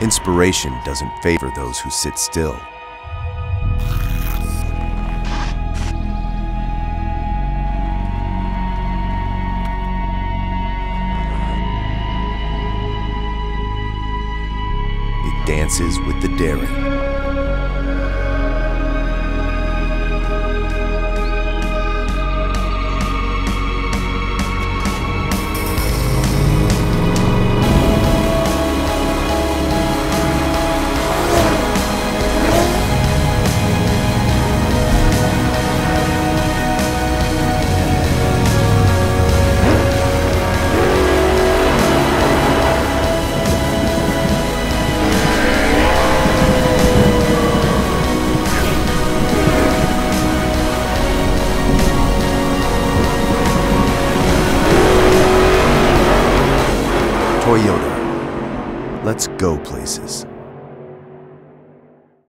Inspiration doesn't favor those who sit still. It dances with the daring. Toyota. Let's go places.